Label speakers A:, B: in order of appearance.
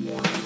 A: Yeah.